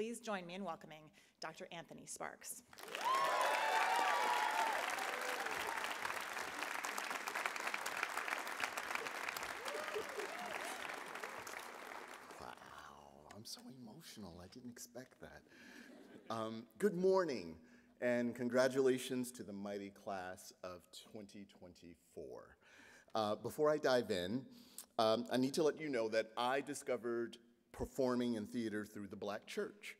Please join me in welcoming Dr. Anthony Sparks. Wow, I'm so emotional. I didn't expect that. Um, good morning, and congratulations to the mighty class of 2024. Uh, before I dive in, um, I need to let you know that I discovered performing in theater through the Black Church.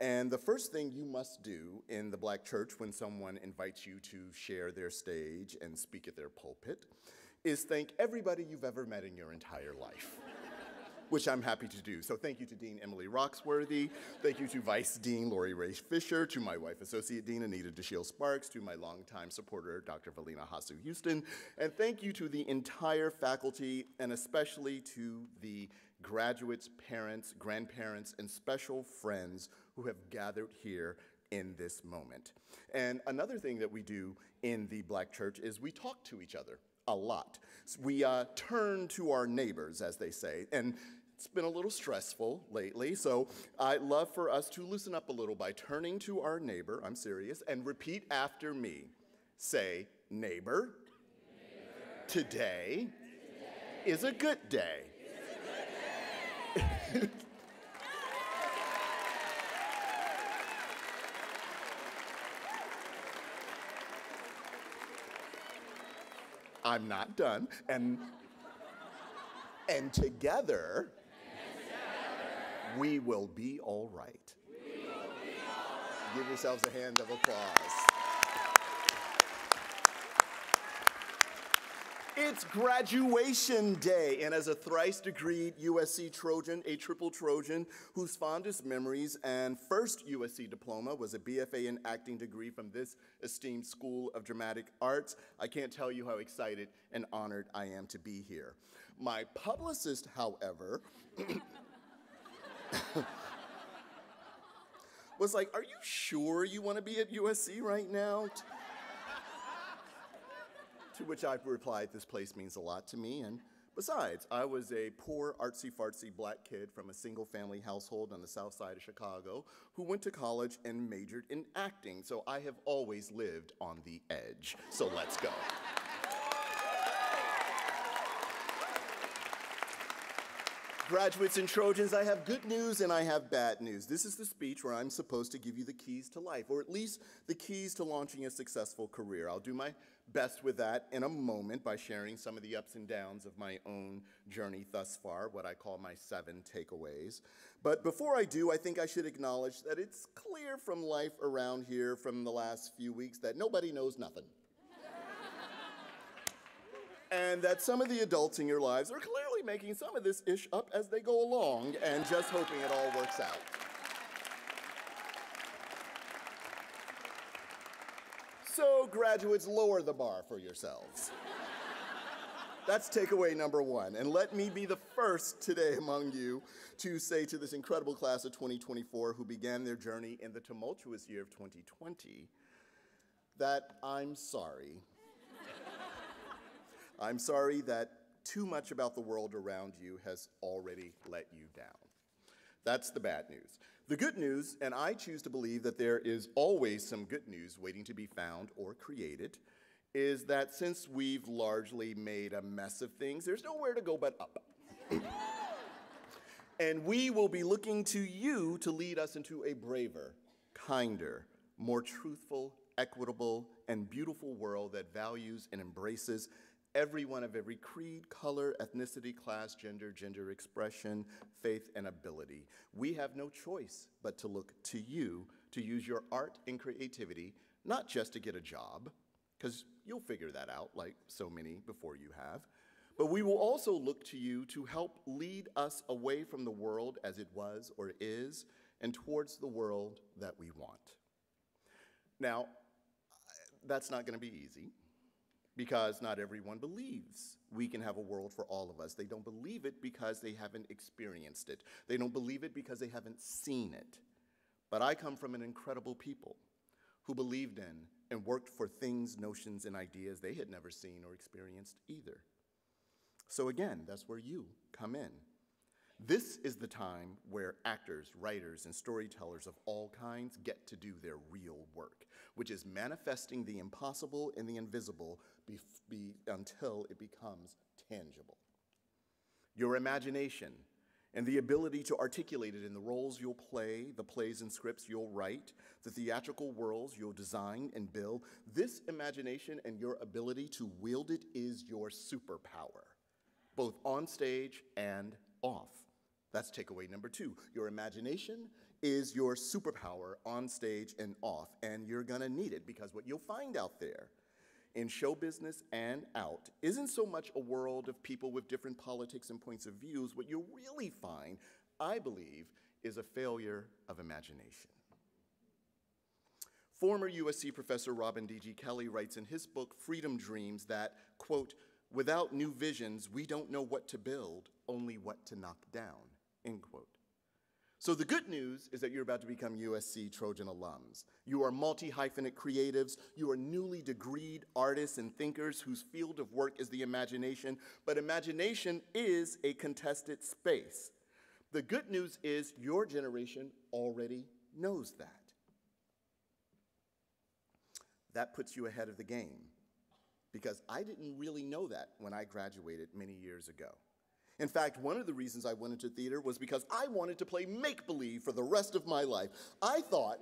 And the first thing you must do in the Black Church when someone invites you to share their stage and speak at their pulpit is thank everybody you've ever met in your entire life which I'm happy to do. So thank you to Dean Emily Roxworthy. Thank you to Vice Dean Lori Ray Fisher, to my wife, Associate Dean Anita Dashiell Sparks, to my longtime supporter, Dr. Velina Hasu Houston, and thank you to the entire faculty, and especially to the graduates, parents, grandparents, and special friends who have gathered here in this moment. And another thing that we do in the Black Church is we talk to each other a lot. We uh, turn to our neighbors, as they say, and it's been a little stressful lately, so I'd love for us to loosen up a little by turning to our neighbor, I'm serious, and repeat after me. Say, neighbor, neighbor. Today, today, is a good day. A good day. I'm not done. And and together we will be all right. Give yourselves a hand of applause. It's graduation day, and as a thrice degreed USC Trojan, a triple Trojan, whose fondest memories and first USC diploma was a BFA in acting degree from this esteemed School of Dramatic Arts, I can't tell you how excited and honored I am to be here. My publicist, however, was like, Are you sure you want to be at USC right now? To which I replied, This place means a lot to me. And besides, I was a poor, artsy fartsy black kid from a single family household on the south side of Chicago who went to college and majored in acting. So I have always lived on the edge. So let's go. Graduates and Trojans, I have good news and I have bad news. This is the speech where I'm supposed to give you the keys to life, or at least the keys to launching a successful career. I'll do my best with that in a moment by sharing some of the ups and downs of my own journey thus far, what I call my seven takeaways. But before I do, I think I should acknowledge that it's clear from life around here from the last few weeks that nobody knows nothing and that some of the adults in your lives are clearly making some of this ish up as they go along and just hoping it all works out. So, graduates, lower the bar for yourselves. That's takeaway number one. And let me be the first today among you to say to this incredible class of 2024 who began their journey in the tumultuous year of 2020 that I'm sorry I'm sorry that too much about the world around you has already let you down. That's the bad news. The good news, and I choose to believe that there is always some good news waiting to be found or created, is that since we've largely made a mess of things, there's nowhere to go but up. and we will be looking to you to lead us into a braver, kinder, more truthful, equitable, and beautiful world that values and embraces everyone of every creed, color, ethnicity, class, gender, gender expression, faith, and ability. We have no choice but to look to you to use your art and creativity, not just to get a job, because you'll figure that out like so many before you have, but we will also look to you to help lead us away from the world as it was or is and towards the world that we want. Now, that's not going to be easy because not everyone believes we can have a world for all of us. They don't believe it because they haven't experienced it. They don't believe it because they haven't seen it. But I come from an incredible people who believed in and worked for things, notions, and ideas they had never seen or experienced either. So again, that's where you come in. This is the time where actors, writers, and storytellers of all kinds get to do their real work, which is manifesting the impossible and the invisible be, be, until it becomes tangible. Your imagination and the ability to articulate it in the roles you'll play, the plays and scripts you'll write, the theatrical worlds you'll design and build, this imagination and your ability to wield it is your superpower, both on stage and off. That's takeaway number two. Your imagination is your superpower on stage and off, and you're gonna need it because what you'll find out there in show business and out isn't so much a world of people with different politics and points of views. What you'll really find, I believe, is a failure of imagination. Former USC professor Robin D.G. Kelley writes in his book, Freedom Dreams, that, quote, without new visions, we don't know what to build, only what to knock down, end quote. So the good news is that you're about to become USC Trojan alums. You are multi-hyphenate creatives. You are newly degreed artists and thinkers whose field of work is the imagination, but imagination is a contested space. The good news is your generation already knows that. That puts you ahead of the game because I didn't really know that when I graduated many years ago. In fact, one of the reasons I went into theater was because I wanted to play make believe for the rest of my life. I thought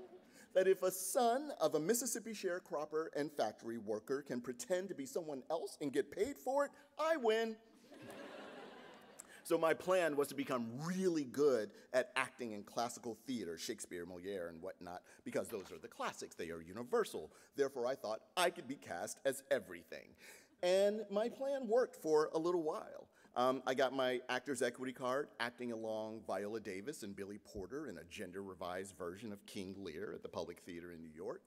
that if a son of a Mississippi sharecropper and factory worker can pretend to be someone else and get paid for it, I win. so my plan was to become really good at acting in classical theater, Shakespeare, Moliere, and whatnot, because those are the classics. They are universal. Therefore, I thought I could be cast as everything. And my plan worked for a little while. Um, I got my Actors Equity card acting along Viola Davis and Billy Porter in a gender revised version of King Lear at the Public Theater in New York.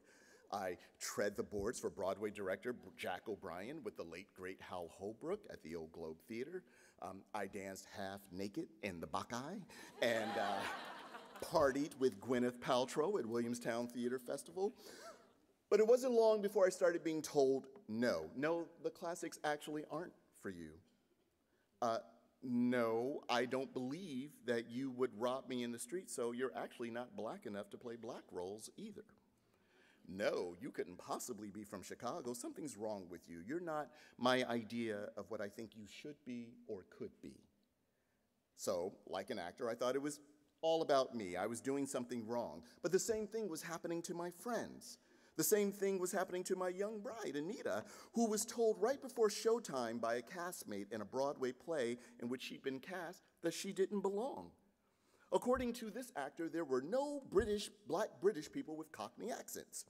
I tread the boards for Broadway director Jack O'Brien with the late great Hal Holbrook at the Old Globe Theater. Um, I danced half naked in the Bacchae and uh, partied with Gwyneth Paltrow at Williamstown Theater Festival. But it wasn't long before I started being told no. No, the classics actually aren't for you. Uh, no, I don't believe that you would rob me in the street, so you're actually not black enough to play black roles either. No, you couldn't possibly be from Chicago. Something's wrong with you. You're not my idea of what I think you should be or could be. So, like an actor, I thought it was all about me. I was doing something wrong. But the same thing was happening to my friends. The same thing was happening to my young bride, Anita, who was told right before showtime by a castmate in a Broadway play in which she'd been cast that she didn't belong. According to this actor, there were no British, black British people with Cockney accents,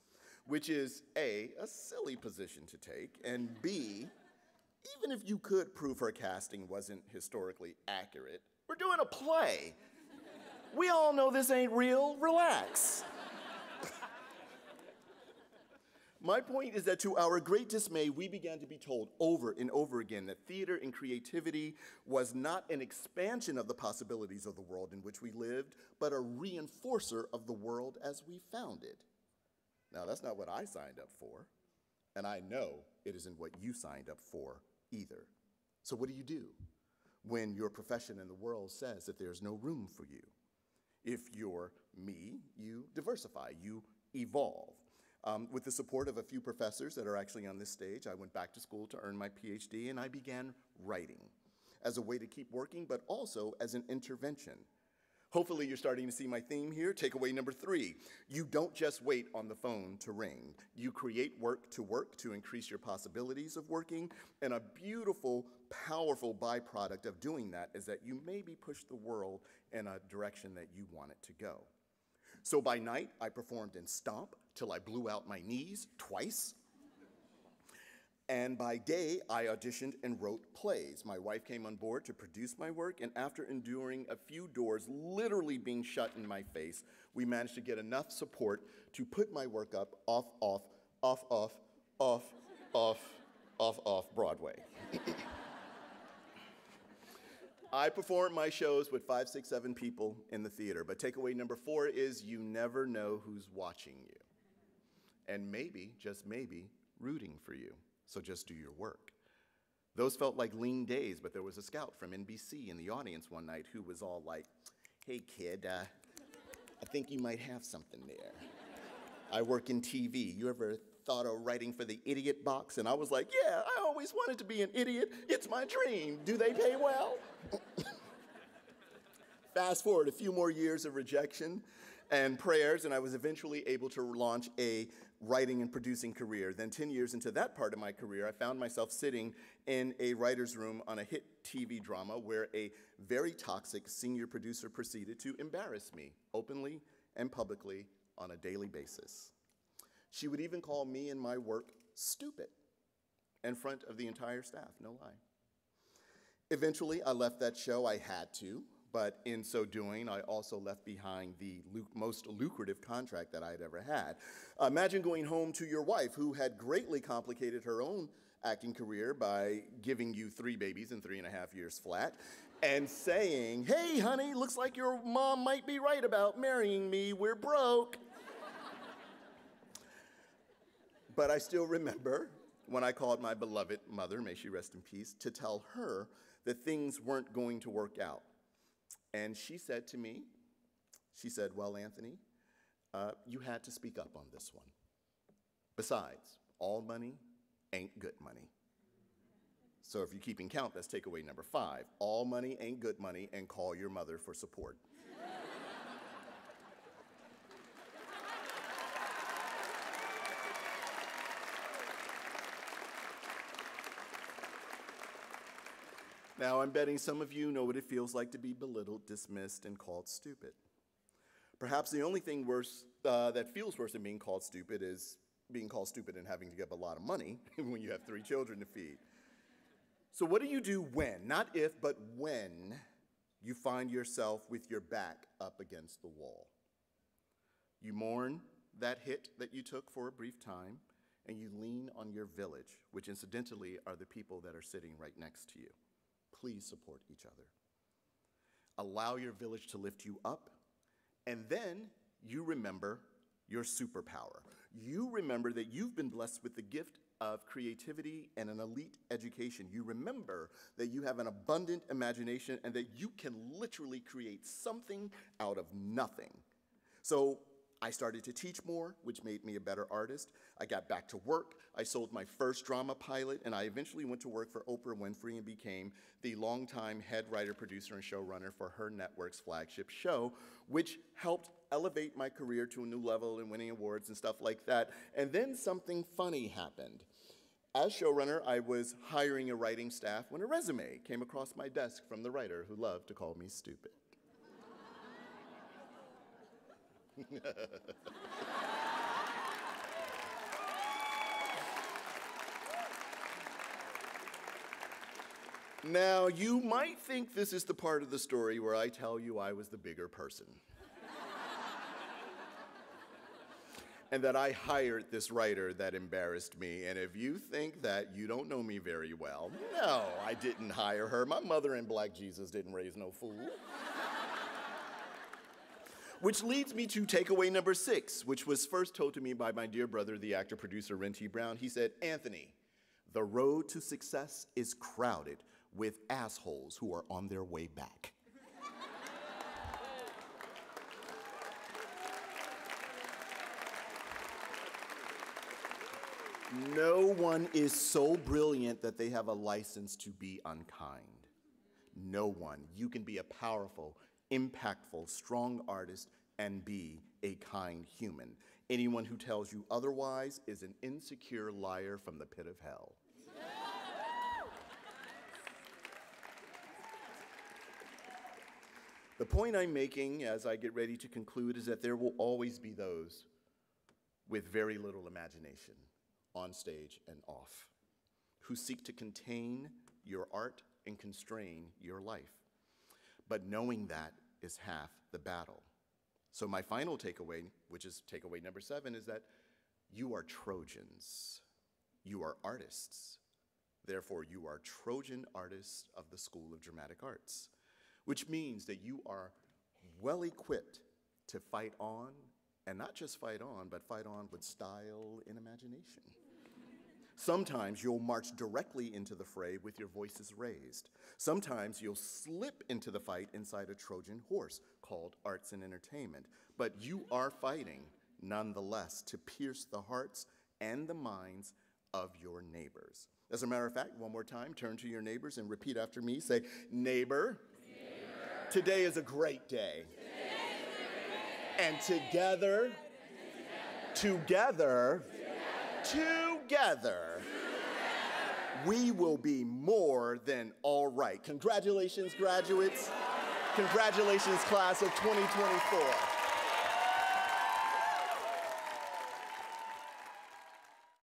which is A, a silly position to take, and B, even if you could prove her casting wasn't historically accurate, we're doing a play. We all know this ain't real. Relax. My point is that to our great dismay, we began to be told over and over again that theater and creativity was not an expansion of the possibilities of the world in which we lived, but a reinforcer of the world as we found it. Now, that's not what I signed up for, and I know it isn't what you signed up for either. So, what do you do when your profession in the world says that there's no room for you? If you're me, you diversify, you evolve. Um, with the support of a few professors that are actually on this stage, I went back to school to earn my PhD and I began writing as a way to keep working, but also as an intervention. Hopefully, you're starting to see my theme here. Takeaway number three you don't just wait on the phone to ring. You create work to work to increase your possibilities of working. And a beautiful, powerful byproduct of doing that is that you maybe push the world in a direction that you want it to go. So by night, I performed in Stomp till I blew out my knees twice. And by day, I auditioned and wrote plays. My wife came on board to produce my work, and after enduring a few doors literally being shut in my face, we managed to get enough support to put my work up off, off, off, off, off, off, off, off Broadway. I perform my shows with five, six, seven people in the theater, but takeaway number four is you never know who's watching you. And maybe, just maybe, rooting for you. So just do your work. Those felt like lean days, but there was a scout from NBC in the audience one night who was all like, Hey, kid, uh, I think you might have something there. I work in TV. You ever thought of writing for the idiot box? And I was like, Yeah, I always wanted to be an idiot. It's my dream. Do they pay well? Fast forward a few more years of rejection and prayers, and I was eventually able to launch a writing and producing career. Then, 10 years into that part of my career, I found myself sitting in a writer's room on a hit TV drama where a very toxic senior producer proceeded to embarrass me openly and publicly on a daily basis. She would even call me and my work stupid in front of the entire staff, no lie. Eventually, I left that show. I had to, but in so doing, I also left behind the most lucrative contract that I had ever had. imagine going home to your wife, who had greatly complicated her own acting career by giving you three babies in three and a half years flat, and saying, Hey, honey, looks like your mom might be right about marrying me. We're broke. but I still remember when I called my beloved mother, may she rest in peace, to tell her that things weren't going to work out. And she said to me, she said, Well, Anthony, uh, you had to speak up on this one. Besides, all money ain't good money. So if you're keeping count, that's takeaway number five. All money ain't good money, and call your mother for support. Now, I'm betting some of you know what it feels like to be belittled, dismissed, and called stupid. Perhaps the only thing worse uh, that feels worse than being called stupid is being called stupid and having to give a lot of money when you have three children to feed. So, what do you do when, not if, but when you find yourself with your back up against the wall? You mourn that hit that you took for a brief time, and you lean on your village, which incidentally are the people that are sitting right next to you. Please support each other. Allow your village to lift you up, and then you remember your superpower. You remember that you've been blessed with the gift of creativity and an elite education. You remember that you have an abundant imagination and that you can literally create something out of nothing. So I started to teach more, which made me a better artist. I got back to work. I sold my first drama pilot, and I eventually went to work for Oprah Winfrey and became the longtime head writer, producer, and showrunner for her network's flagship show, which helped elevate my career to a new level and winning awards and stuff like that. And then something funny happened. As showrunner, I was hiring a writing staff when a resume came across my desk from the writer who loved to call me stupid. now, you might think this is the part of the story where I tell you I was the bigger person. and that I hired this writer that embarrassed me. And if you think that you don't know me very well, no, I didn't hire her. My mother and Black Jesus didn't raise no fool. Which leads me to takeaway number six, which was first told to me by my dear brother, the actor producer Renty Brown. He said, Anthony, the road to success is crowded with assholes who are on their way back. no one is so brilliant that they have a license to be unkind. No one. You can be a powerful, impactful, strong artist and be a kind human. Anyone who tells you otherwise is an insecure liar from the pit of hell. the point I'm making as I get ready to conclude is that there will always be those with very little imagination, on stage and off, who seek to contain your art and constrain your life. But knowing that is half the battle. So, my final takeaway, which is takeaway number seven, is that you are Trojans. You are artists. Therefore, you are Trojan artists of the School of Dramatic Arts, which means that you are well equipped to fight on, and not just fight on, but fight on with style and imagination. Sometimes you'll march directly into the fray with your voices raised. Sometimes you'll slip into the fight inside a Trojan horse called arts and entertainment. But you are fighting, nonetheless, to pierce the hearts and the minds of your neighbors. As a matter of fact, one more time, turn to your neighbors and repeat after me. Say, neighbor, neighbor. today is a great day. And together. Together. together, together, we will be more than all right. Congratulations, graduates. Congratulations, class of 2024.